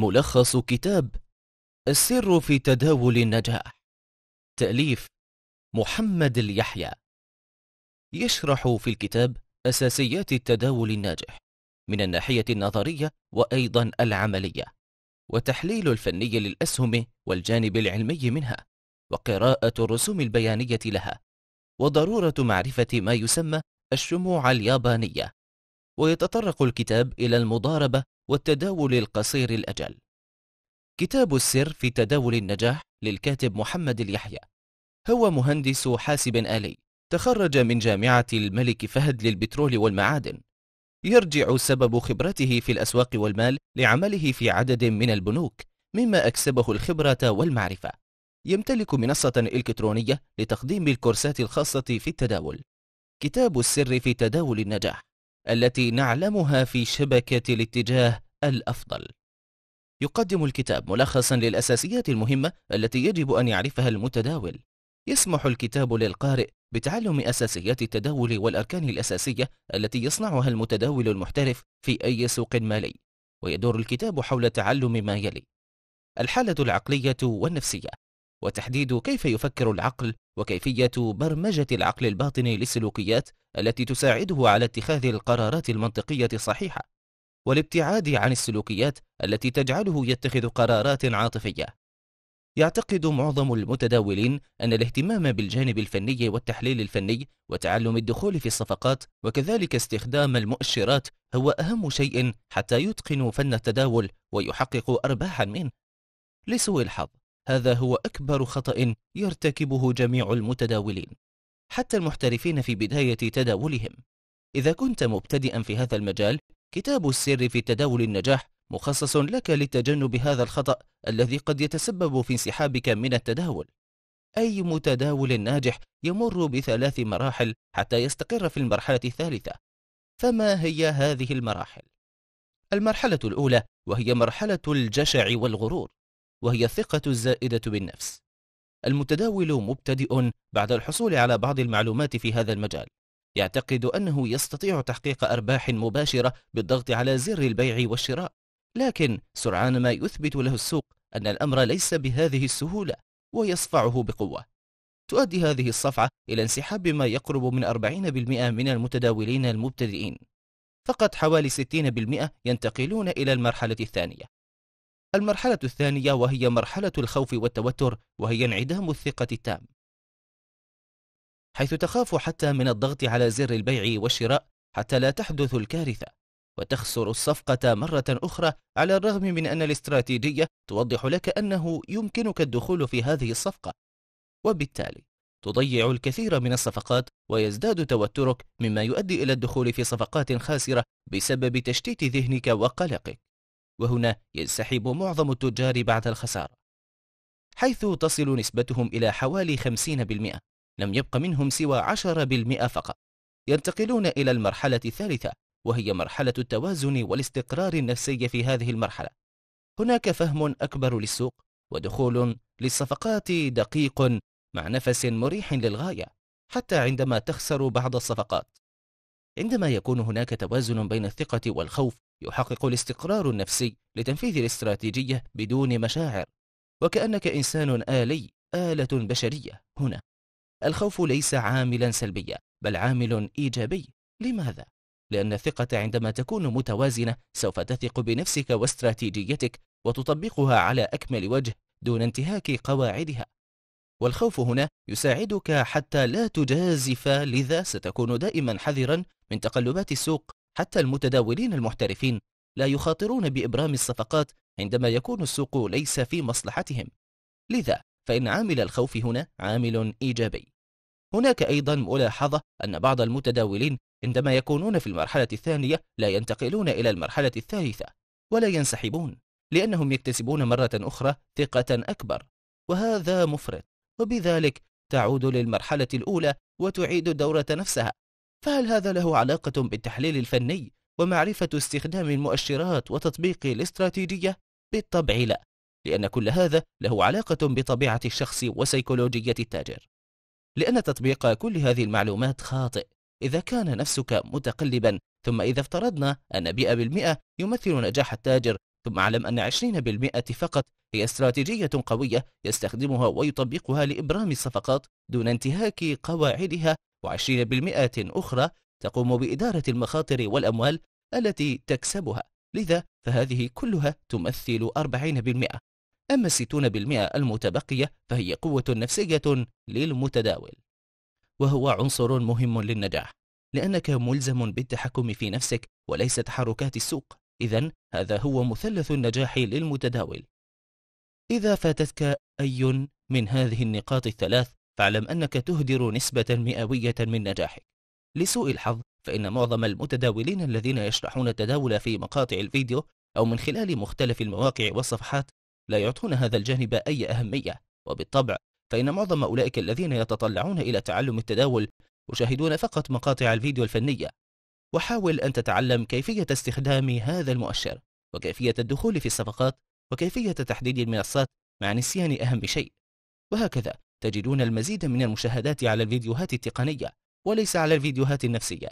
ملخص كتاب السر في تداول النجاح. تأليف محمد اليحيى. يشرح في الكتاب أساسيات التداول الناجح من الناحية النظرية وأيضا العملية وتحليل الفني للأسهم والجانب العلمي منها وقراءة الرسوم البيانية لها وضرورة معرفة ما يسمى الشموع اليابانية. ويتطرق الكتاب إلى المضاربة والتداول القصير الأجل. كتاب السر في تداول النجاح للكاتب محمد اليحيى. هو مهندس حاسب آلي تخرج من جامعة الملك فهد للبترول والمعادن. يرجع سبب خبرته في الأسواق والمال لعمله في عدد من البنوك مما أكسبه الخبرة والمعرفة. يمتلك منصة إلكترونية لتقديم الكورسات الخاصة في التداول. كتاب السر في تداول النجاح. التي نعلمها في شبكة الاتجاه الأفضل. يقدم الكتاب ملخصا للأساسيات المهمة التي يجب أن يعرفها المتداول. يسمح الكتاب للقارئ بتعلم أساسيات التداول والأركان الأساسية التي يصنعها المتداول المحترف في أي سوق مالي ويدور الكتاب حول تعلم ما يلي. الحالة العقلية والنفسية. وتحديد كيف يفكر العقل وكيفية برمجة العقل الباطني للسلوكيات التي تساعده على اتخاذ القرارات المنطقية الصحيحة والابتعاد عن السلوكيات التي تجعله يتخذ قرارات عاطفية. يعتقد معظم المتداولين أن الاهتمام بالجانب الفني والتحليل الفني وتعلم الدخول في الصفقات وكذلك استخدام المؤشرات هو أهم شيء حتى يتقنوا فن التداول ويحققوا أرباحا منه. لسوء الحظ هذا هو أكبر خطأ يرتكبه جميع المتداولين حتى المحترفين في بداية تداولهم. إذا كنت مبتدئا في هذا المجال كتاب السر في تداول النجاح مخصص لك لتجنب هذا الخطأ الذي قد يتسبب في انسحابك من التداول. أي متداول ناجح يمر بثلاث مراحل حتى يستقر في المرحلة الثالثة. فما هي هذه المراحل؟ المرحلة الأولى وهي مرحلة الجشع والغرور. وهي الثقة الزائدة بالنفس. المتداول مبتدئ بعد الحصول على بعض المعلومات في هذا المجال. يعتقد أنه يستطيع تحقيق أرباح مباشرة بالضغط على زر البيع والشراء. لكن سرعان ما يثبت له السوق أن الأمر ليس بهذه السهولة ويصفعه بقوة. تؤدي هذه الصفعة إلى انسحاب ما يقرب من 40% من المتداولين المبتدئين. فقط حوالي 60% ينتقلون إلى المرحلة الثانية. المرحلة الثانية وهي مرحلة الخوف والتوتر وهي انعدام الثقة التام. حيث تخاف حتى من الضغط على زر البيع والشراء حتى لا تحدث الكارثة وتخسر الصفقة مرة أخرى على الرغم من أن الاستراتيجية توضح لك أنه يمكنك الدخول في هذه الصفقة. وبالتالي تضيع الكثير من الصفقات ويزداد توترك مما يؤدي إلى الدخول في صفقات خاسرة بسبب تشتيت ذهنك وقلقك. وهنا ينسحب معظم التجار بعد الخسارة حيث تصل نسبتهم إلى حوالي 50% لم يبق منهم سوى 10% فقط. ينتقلون إلى المرحلة الثالثة وهي مرحلة التوازن والاستقرار النفسي في هذه المرحلة. هناك فهم أكبر للسوق ودخول للصفقات دقيق مع نفس مريح للغاية حتى عندما تخسر بعض الصفقات. عندما يكون هناك توازن بين الثقة والخوف يحقق الاستقرار النفسي لتنفيذ الاستراتيجية بدون مشاعر. وكأنك إنسان آلي آلة بشرية هنا. الخوف ليس عاملا سلبيا بل عامل إيجابي لماذا؟ لأن الثقة عندما تكون متوازنة سوف تثق بنفسك واستراتيجيتك وتطبقها على أكمل وجه دون انتهاك قواعدها. والخوف هنا يساعدك حتى لا تجازف لذا ستكون دائما حذرا من تقلبات السوق حتى المتداولين المحترفين لا يخاطرون بإبرام الصفقات عندما يكون السوق ليس في مصلحتهم. لذا فإن عامل الخوف هنا عامل إيجابي. هناك أيضا ملاحظة أن بعض المتداولين عندما يكونون في المرحلة الثانية لا ينتقلون إلى المرحلة الثالثة ولا ينسحبون لأنهم يكتسبون مرة أخرى ثقة أكبر وهذا مفرط وبذلك تعود للمرحلة الأولى وتعيد الدورة نفسها. فهل هذا له علاقة بالتحليل الفني ومعرفة استخدام المؤشرات وتطبيق الاستراتيجية؟ بالطبع لا لأن كل هذا له علاقة بطبيعة الشخص وسيكولوجية التاجر لأن تطبيق كل هذه المعلومات خاطئ إذا كان نفسك متقلبا ثم إذا افترضنا أن بيئة بالمئة يمثل نجاح التاجر ثم اعلم أن 20% فقط هي استراتيجية قوية يستخدمها ويطبقها لإبرام الصفقات دون انتهاك قواعدها و20% أخرى تقوم بإدارة المخاطر والأموال التي تكسبها. لذا فهذه كلها تمثل 40% أما 60% المتبقية فهي قوة نفسية للمتداول. وهو عنصر مهم للنجاح. لأنك ملزم بالتحكم في نفسك وليس تحركات السوق. إذا هذا هو مثلث النجاح للمتداول. إذا فاتتك أي من هذه النقاط الثلاث فاعلم أنك تهدر نسبة مئوية من نجاحك. لسوء الحظ فإن معظم المتداولين الذين يشرحون التداول في مقاطع الفيديو أو من خلال مختلف المواقع والصفحات لا يعطون هذا الجانب أي أهمية. وبالطبع فإن معظم أولئك الذين يتطلعون إلى تعلم التداول يشاهدون فقط مقاطع الفيديو الفنية. وحاول أن تتعلم كيفية استخدام هذا المؤشر وكيفية الدخول في الصفقات وكيفية تحديد المنصات مع نسيان أهم شيء. وهكذا. تجدون المزيد من المشاهدات على الفيديوهات التقنية وليس على الفيديوهات النفسية.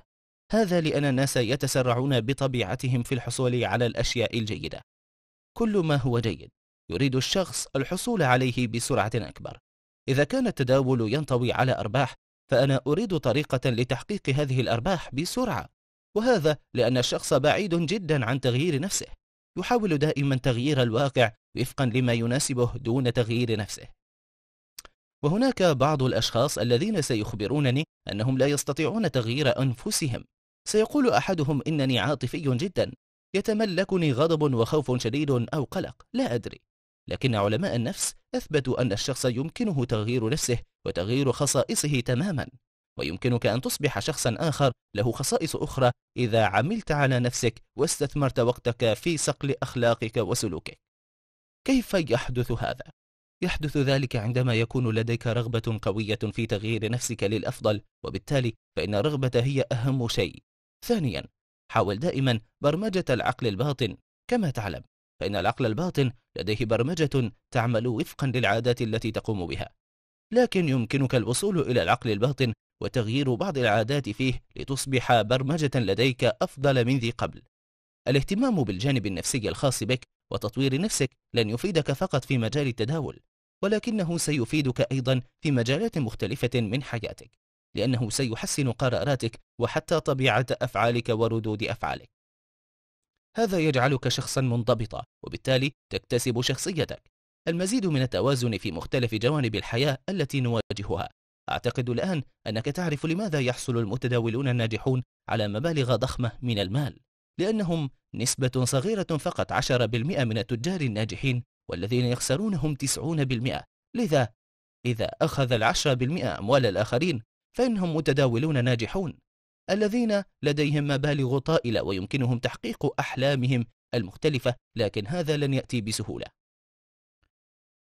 هذا لأن الناس يتسرعون بطبيعتهم في الحصول على الأشياء الجيدة. كل ما هو جيد يريد الشخص الحصول عليه بسرعة أكبر. إذا كان التداول ينطوي على أرباح فأنا أريد طريقة لتحقيق هذه الأرباح بسرعة. وهذا لأن الشخص بعيد جدا عن تغيير نفسه. يحاول دائما تغيير الواقع وفقا لما يناسبه دون تغيير نفسه. وهناك بعض الأشخاص الذين سيخبرونني أنهم لا يستطيعون تغيير أنفسهم. سيقول أحدهم إنني عاطفي جدا يتملكني غضب وخوف شديد أو قلق لا أدري. لكن علماء النفس أثبتوا أن الشخص يمكنه تغيير نفسه وتغيير خصائصه تماما ويمكنك أن تصبح شخصا آخر له خصائص أخرى إذا عملت على نفسك واستثمرت وقتك في صقل أخلاقك وسلوكك. كيف يحدث هذا؟ يحدث ذلك عندما يكون لديك رغبة قوية في تغيير نفسك للأفضل وبالتالي فإن الرغبة هي أهم شيء. ثانيا حاول دائما برمجة العقل الباطن. كما تعلم فإن العقل الباطن لديه برمجة تعمل وفقا للعادات التي تقوم بها. لكن يمكنك الوصول إلى العقل الباطن وتغيير بعض العادات فيه لتصبح برمجة لديك أفضل من ذي قبل. الاهتمام بالجانب النفسي الخاص بك وتطوير نفسك لن يفيدك فقط في مجال التداول ولكنه سيفيدك أيضا في مجالات مختلفة من حياتك لأنه سيحسن قراراتك وحتى طبيعة أفعالك وردود أفعالك. هذا يجعلك شخصا منضبطا وبالتالي تكتسب شخصيتك. المزيد من التوازن في مختلف جوانب الحياة التي نواجهها. أعتقد الآن أنك تعرف لماذا يحصل المتداولون الناجحون على مبالغ ضخمة من المال. لأنهم نسبة صغيرة فقط 10% من التجار الناجحين والذين يخسرونهم 90% لذا إذا أخذ العشرة بالمئة أموال الآخرين فإنهم متداولون ناجحون. الذين لديهم مبالغ طائلة ويمكنهم تحقيق أحلامهم المختلفة لكن هذا لن يأتي بسهولة.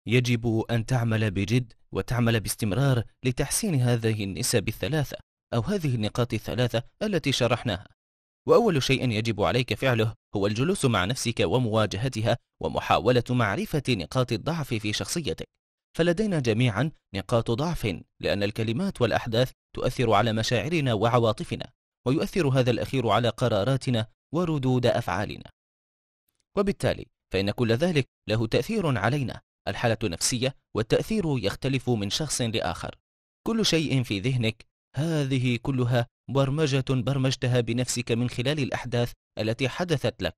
يجب أن تعمل بجد وتعمل باستمرار لتحسين هذه النسب الثلاثة أو هذه النقاط الثلاثة التي شرحناها. وأول شيء يجب عليك فعله هو الجلوس مع نفسك ومواجهتها ومحاولة معرفة نقاط الضعف في شخصيتك. فلدينا جميعا نقاط ضعف لأن الكلمات والأحداث تؤثر على مشاعرنا وعواطفنا ويؤثر هذا الأخير على قراراتنا وردود أفعالنا. وبالتالي فإن كل ذلك له تأثير علينا. الحالة النفسية والتأثير يختلف من شخص لآخر. كل شيء في ذهنك هذه كلها برمجة برمجتها بنفسك من خلال الأحداث التي حدثت لك.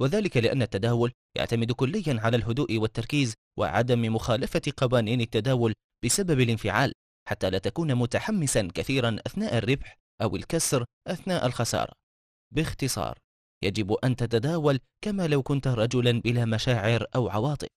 وذلك لأن التداول يعتمد كليا على الهدوء والتركيز وعدم مخالفة قوانين التداول بسبب الانفعال حتى لا تكون متحمسا كثيرا أثناء الربح أو الكسر أثناء الخسارة. باختصار يجب أن تتداول كما لو كنت رجلا بلا مشاعر أو عواطف.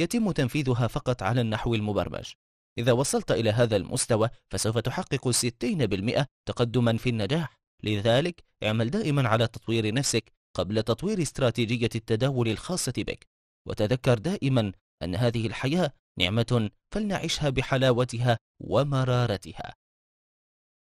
يتم تنفيذها فقط على النحو المبرمج. إذا وصلت إلى هذا المستوى فسوف تحقق 60% تقدما في النجاح. لذلك اعمل دائما على تطوير نفسك قبل تطوير استراتيجية التداول الخاصة بك. وتذكر دائما أن هذه الحياة نعمة فلنعشها بحلاوتها ومرارتها.